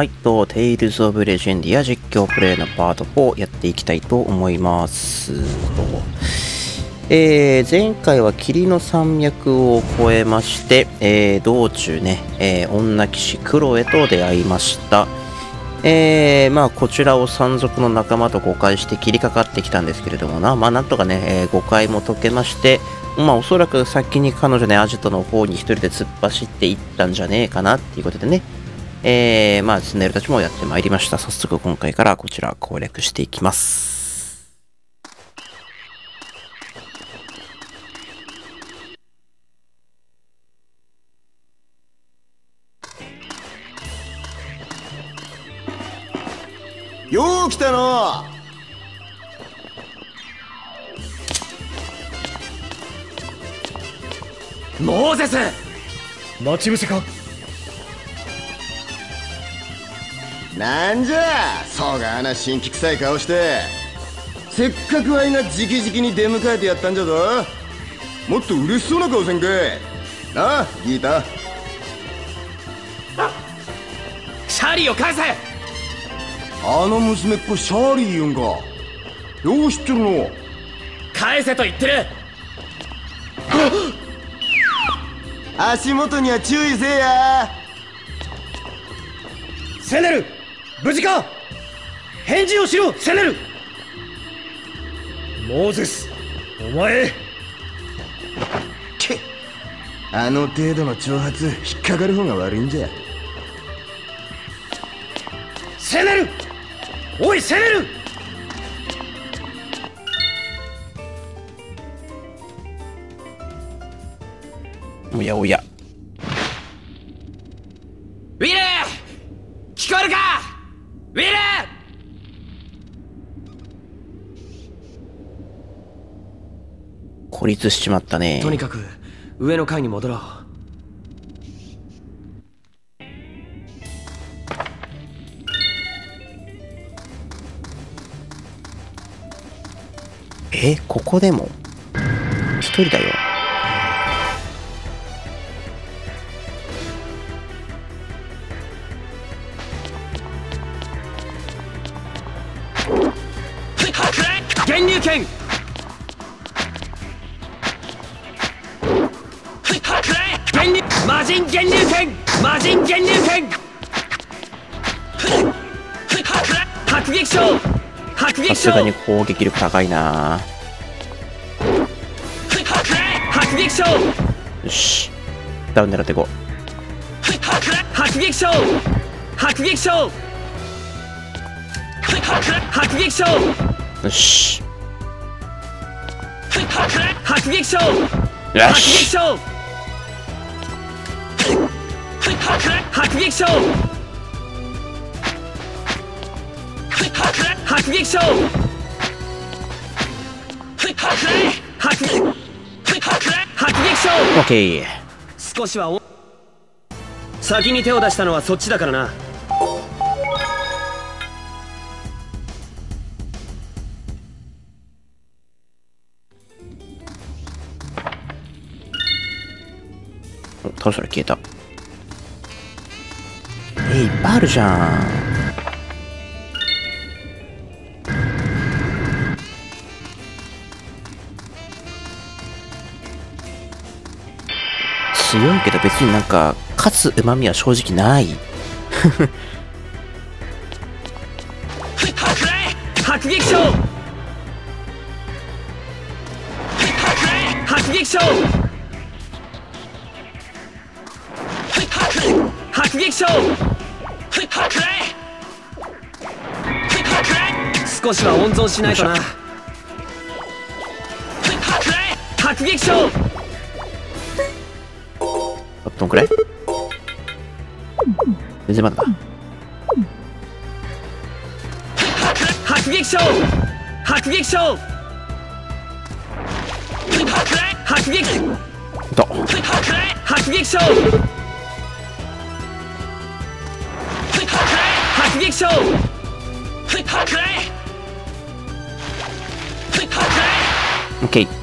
はい、と、テイルズ・オブ・レジェンディア実況プレイのパート4やっていきたいと思います。えー、前回は霧の山脈を越えまして、えー、道中ね、えー、女騎士クロエと出会いました。えー、まあこちらを山賊の仲間と誤解して切りかかってきたんですけれどもな、まあなんとかね、えー誤解も解けまして、まあおそらく先に彼女ね、アジトの方に一人で突っ走っていったんじゃねえかなっていうことでね、えー、まあスネルたちもやってまいりました。早速今回からこちら攻略していきます。よう来たのモーゼス待ち伏せかなんじゃそうがな新規臭い顔して。せっかくあいが直々に出迎えてやったんじゃぞ。もっと嬉しそうな顔せんかい。なあギータ。シャーリーを返せ。あの娘っ子シャーリー言うんか。よう知ってるの。返せと言ってる。足元には注意せえや。セネル無事か返事をしろセネル。モーゼスお前。けあの程度の挑発引っかかる方が悪いんじゃ。セネルおいセネル。おやおや。ウィル聞こえるかウィルしちまったね。とにかく上の階に戻ろうえ、ここでも？一人だよ。流剣魔人源流剣迫撃傷迫撃さすがに傷攻撃力高いな。迫撃傷よし。ダウン狙っていこ迫撃傷迫撃傷迫撃。よし。迫撃傷よ迫撃し。傷迫撃傷迫撃傷迫迫撃傷オッケー。少しは先に手を出したのはそっちだからな倒したら消えた。え、いっぱいあるじゃん。強いけど別になんか、勝つ旨味は正直ない。迫撃傷迫撃傷迫撃傷少しは温存しないとな。迫撃傷あどんくらい全然まだだ。迫撃傷迫撃傷迫撃と。迫撃傷オ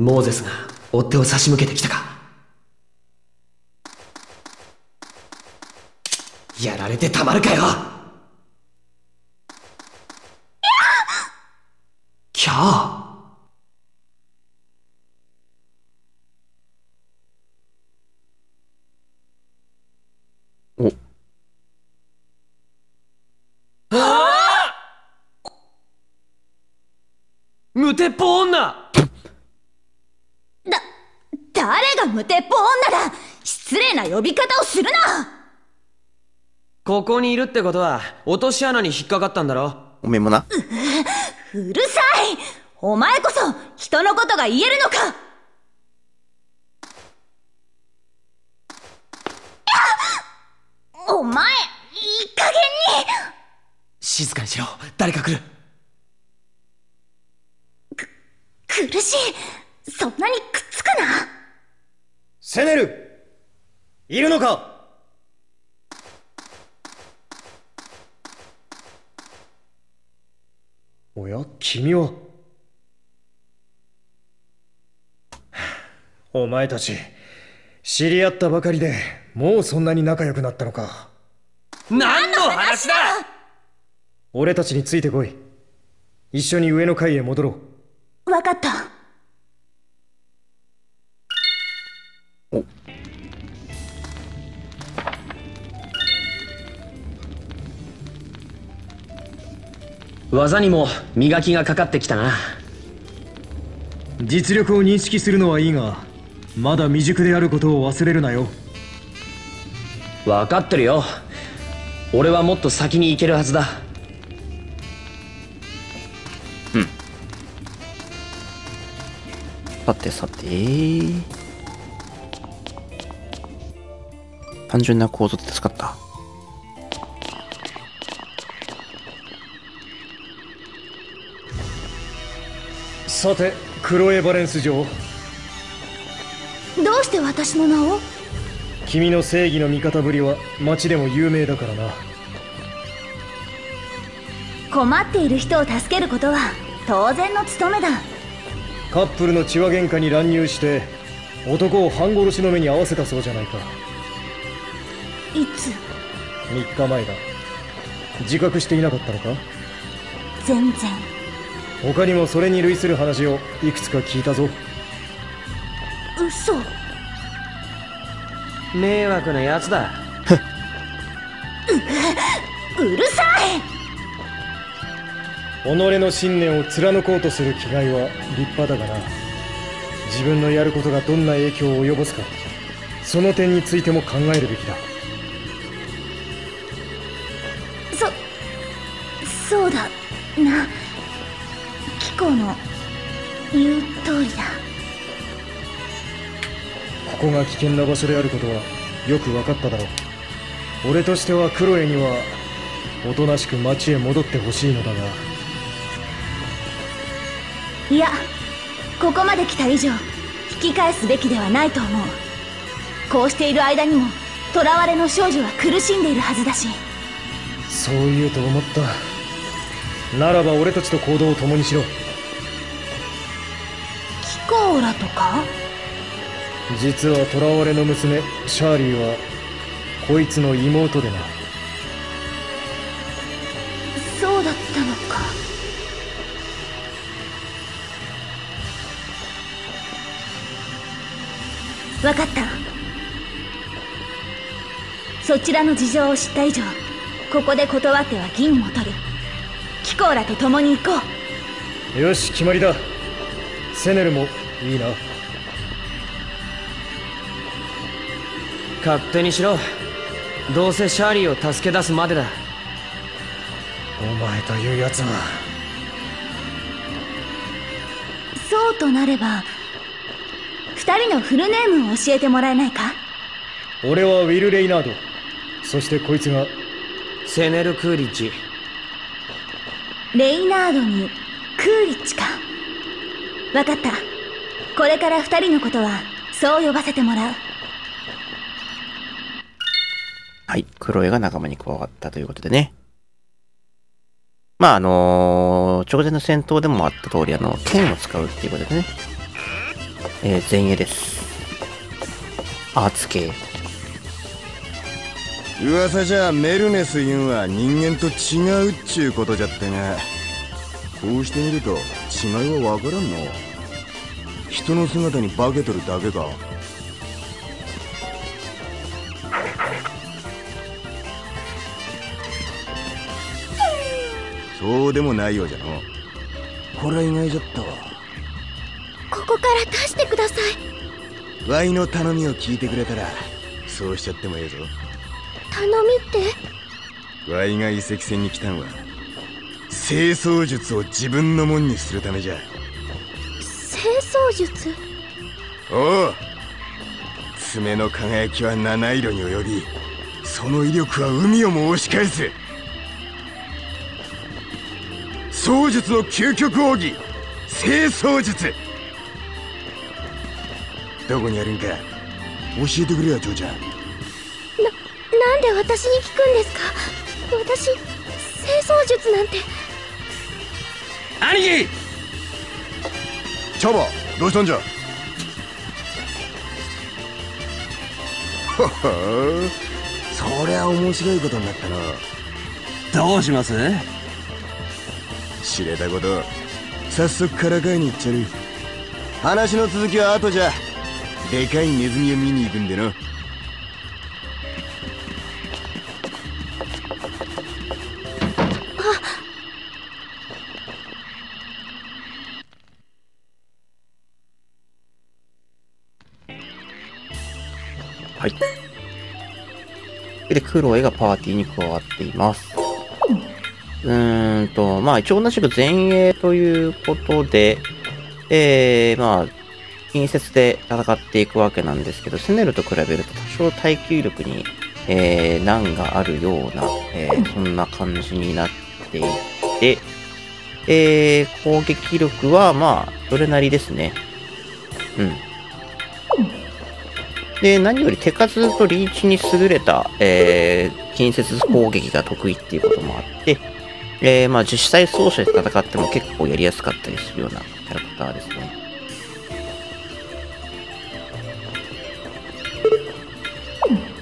モーゼスが追っ手を差し向けてきたか。やられてたまるかよ。キャー。お。無鉄砲女だ、誰が無鉄砲女だ失礼な呼び方をするな。ここにいるってことは落とし穴に引っかかったんだろ？おめえもな。うるさい。お前こそ人のことが言えるのか。お前、いい加減に。静かにしろ。誰か来る。苦しい。そんなにくっつくなセネルいるのか。おや君は。お前たち知り合ったばかりでもうそんなに仲良くなったのか。何の話だ。俺たちについてこい。一緒に上の階へ戻ろう。わかった技にも磨きがかかってきたな。実力を認識するのはいいがまだ未熟であることを忘れるなよ。分かってるよ。俺はもっと先に行けるはずだ。さてさて。単純な構造で使った。さてクロエ・バレンス城。どうして私の名を？君の正義の味方ぶりは町でも有名だからな。困っている人を助けることは当然の務めだ。カップルの血話喧嘩に乱入して男を半殺しの目に合わせたそうじゃないか。いつ？3日前だ。自覚していなかったのか？全然他にもそれに類する話をいくつか聞いたぞ。嘘。迷惑なやつだ。うるさい。己の信念を貫こうとする気概は立派だがな。自分のやることがどんな影響を及ぼすか。その点についても考えるべきだが危険な場所であることはよく分かっただろう。俺としてはクロエにはおとなしく町へ戻ってほしいのだが。いやここまで来た以上引き返すべきではないと思う。こうしている間にも囚われの少女は苦しんでいるはずだし。そう言うと思った。ならば俺たちと行動を共にしろ。キコーラとか？実は囚われの娘シャーリーはこいつの妹でな。そうだったのか。分かった。そちらの事情を知った以上ここで断っては銀も取る。キコーラと共に行こう。よし決まりだ。セネルもいいな勝手にしろ。どうせシャーリーを助け出すまでだ。お前というやつは。そうとなれば二人のフルネームを教えてもらえないか？俺はウィル・レイナード。そしてこいつが。セネル・クーリッジ。レイナードにクーリッチか？分かった。これから二人のことはそう呼ばせてもらうはい。クロエが仲間に加わったということでね。まあ、あのー直前の戦闘でもあった通り、あの、剣を使うっていうことでね。えー前衛です。アーツ系。噂じゃメルネスいうんは人間と違うっちゅうことじゃってがこうしてみると違いは分からんの人の姿に化けとるだけかそうでもないようじゃの。これは意外じゃったわ。ここから出してください。ワイの頼みを聞いてくれたらそうしちゃってもええぞ。頼みって？ワイが遺跡船に来たんは清掃術を自分のもんにするためじゃ。清掃術？おう。爪の輝きは七色に及びその威力は海をも押し返す槍術の究極奥義。清掃術。どこにあるんか教えてくれよ嬢ちゃん。なんで私に聞くんですか？私清掃術なんて。兄貴！チャバどうしたんじゃ？ほほそりゃ面白いことになったな。どうします？知れたこと早速からかいに行っちゃる話の続きは後じゃでかいネズミを見に行くんでなはい。で、クロエがパーティーに加わっています。うーんと、まあ一応同じく前衛ということで、えー、まあ、近接で戦っていくわけなんですけど、セネルと比べると多少耐久力に、えー、難があるような、えー、そんな感じになっていて、えー、攻撃力はまあ、それなりですね。うん。で、何より手数とリーチに優れた、えー、近接攻撃が得意っていうこともあって、えー、まあ実際走者で戦っても結構やりやすかったりするようなキャラクターですね。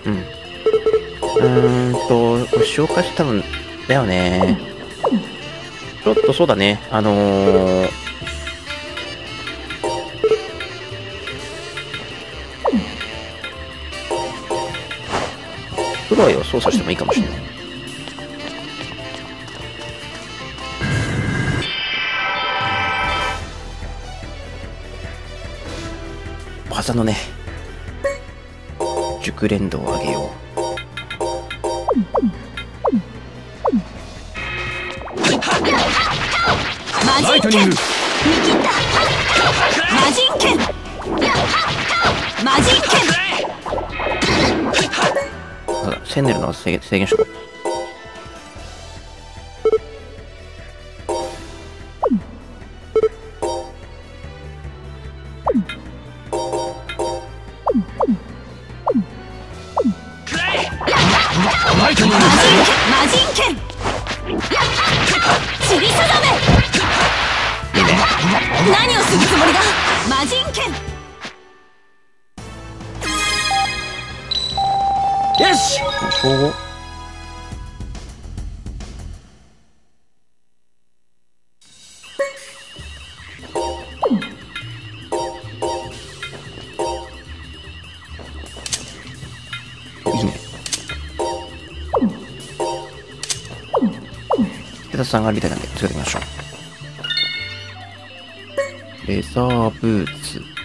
うん。うーんと、これ紹介して多分、だよね。ちょっとそうだね、あのー、フロアを操作してもいいかもしれない。技のね、熟練度を上げよ魔人剣見切った魔人剣魔人剣う。ただ、セネルの制限制限しとこう。ペタさんがみたいなんで、つけてみましょう。レザーブーツ。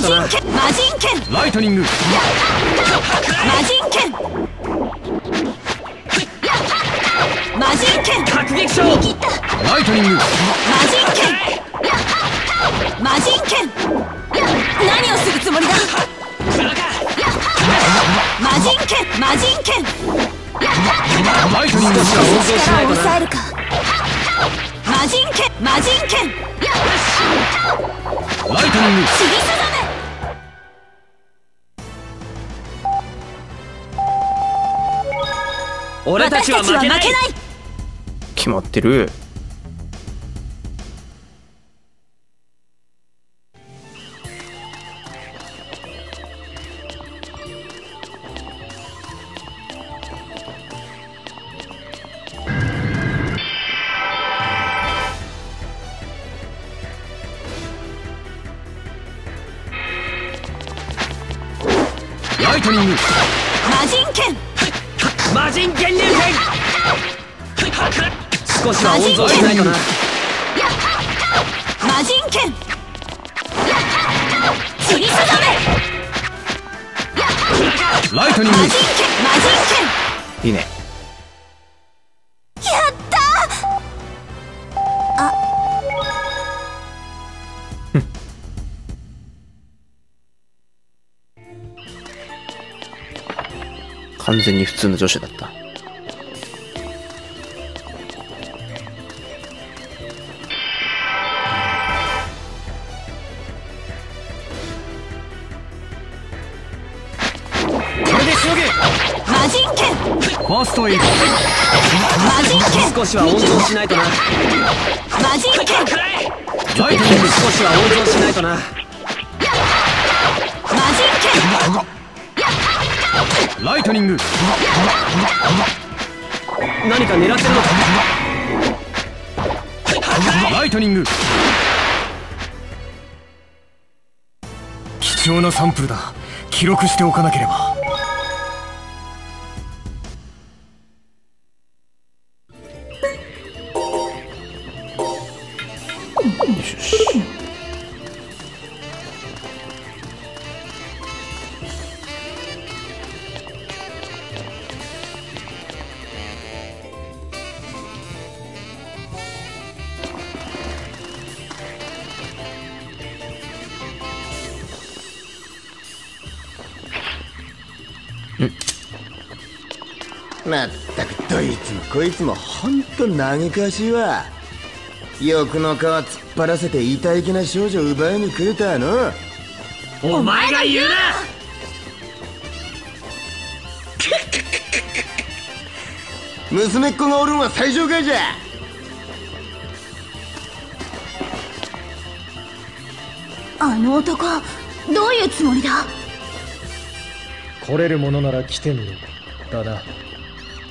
温存しな魔いとな人剣。魔人剣。ライトニング魔人剣。魔人剣。迫撃賞見切った。ライトニング。魔人剣。魔人剣何をするつもりだ？魔人剣魔人剣。ライトニング。しか力を抑えるか。魔人剣。魔人剣。ライトニング。散り定め俺たちは負けない。決まってる。ライトニング。魔人剣魔人源流剣少しは温存しないとな。魔人剣散りすだめライトニング魔人剣魔人剣いいね完全に普通の女子だった。これでしのげ。魔人剣。ファーストエイド。魔人剣。少しは温存しないとな。魔人剣。ライト少しは温存しないとな。魔人剣ライトニング。何か狙ってるのか。ライトニング。貴重なサンプルだ。記録しておかなければまったくどいつもこいつもほんと嘆かしいわ。欲の皮突っ張らせて痛々気な少女奪いに来るとはの。お前が言うな！娘っ子がおるんは最上階じゃ。あの男どういうつもりだ？来れるものなら来てみろ。だな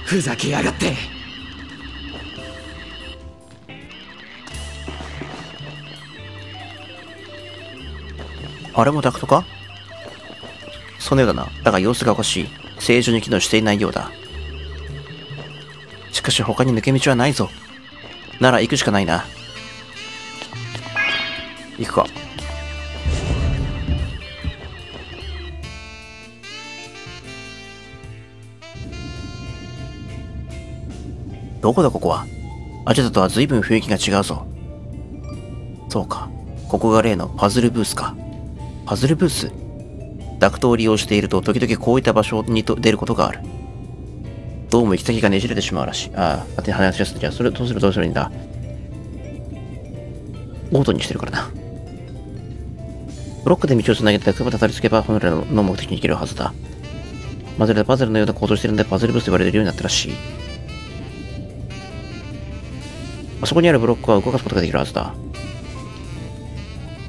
ふざけやがってあれもダクトか？そのようだな。だが様子がおかしい。正常に機能していないようだ。しかし他に抜け道はないぞ。なら行くしかないな。行くか。どこだここは？アジャタとは随分雰囲気が違うぞ。そうか。ここが例のパズルブースか。パズルブース？ダクトを利用していると時々こういった場所にと出ることがある。どうも行き先がねじれてしまうらしい。ああ、勝手に話しやすい。じゃあ、それどうするどうするんだ？オートにしてるからな。ブロックで道をつなげてたたり着けば本来の目的に行けるはずだ。まずパズルのような構造してるのでパズルブースと言われるようになったらしい。そこにあるブロックは動かすことができるはずだ。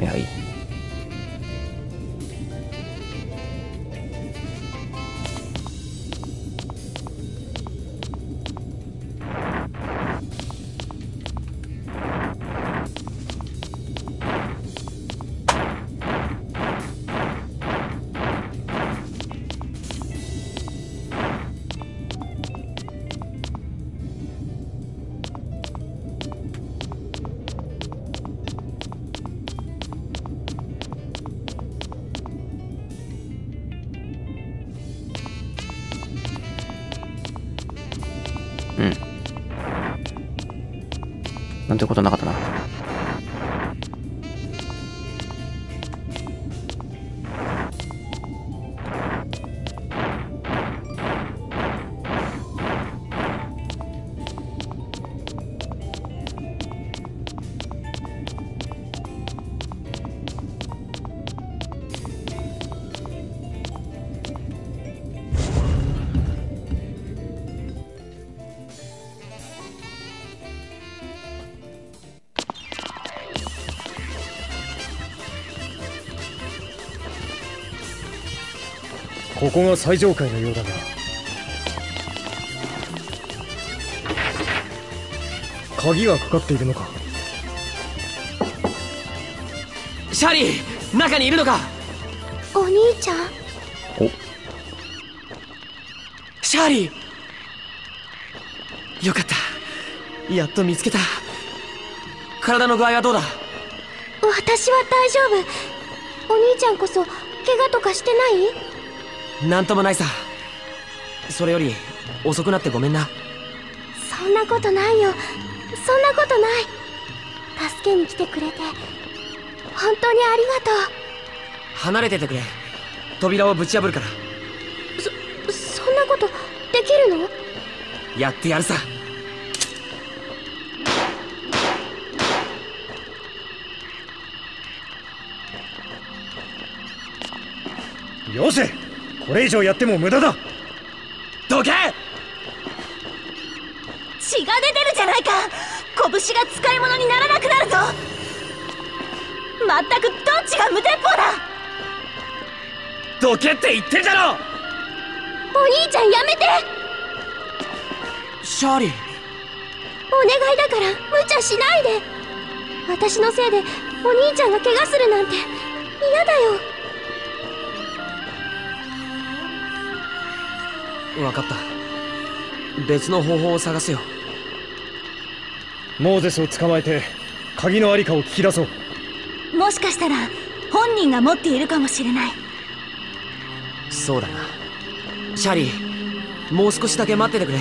いや、いここが最上階のようだが鍵がかかっているのか？シャーリー中にいるのか？お兄ちゃん？シャーリーよかった。やっと見つけた。体の具合はどうだ？私は大丈夫。お兄ちゃんこそ怪我とかしてない？なんともないさ。それより遅くなってごめんな。そんなことないよ。そんなことない。助けに来てくれて本当にありがと離れててくれ。扉をぶち破るから。うそそんなことできるの？やってやるさ。よせこれ以上やっても無駄だ。どけ！血が出てるじゃないか！拳が使い物にならなくなるぞ！まったくどっちが無鉄砲だ！どけって言ってんだろ！お兄ちゃんやめて！シャーリー。お願いだから無茶しないで！私のせいでお兄ちゃんが怪我するなんて嫌だよ分かった。別の方法を探すよ。モーゼスを捕まえて鍵のありかを聞き出そう。もしかしたら本人が持っているかもしれない。そうだな。シャーリーもう少しだけ待っててくれ。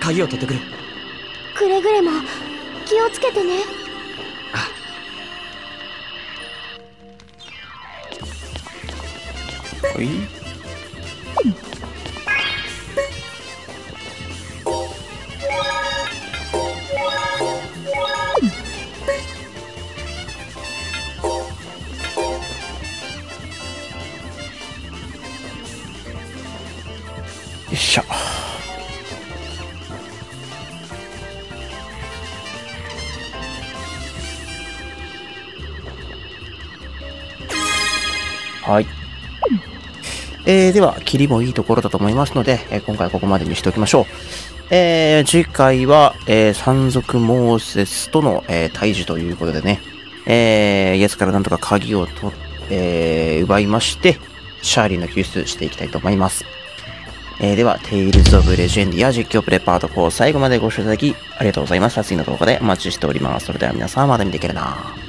鍵を取ってくる。くれぐれも気をつけてね。はい？っしゃはい。えー、では、切りもいいところだと思いますので、えー今回はここまでにしておきましょう。えー、次回は、えー、山賊モーセスとの、えー、対峙ということでね、えー、イエスからなんとか鍵をと、えー、奪いまして、シャーリーの救出していきたいと思います。えー、では、テイルズ・オブ・レジェンディア実況プレイパート4最後までご視聴いただき、ありがとうございました。次の動画でお待ちしております。それでは皆さん、また見ていけるな。